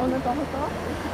On attend encore Bon,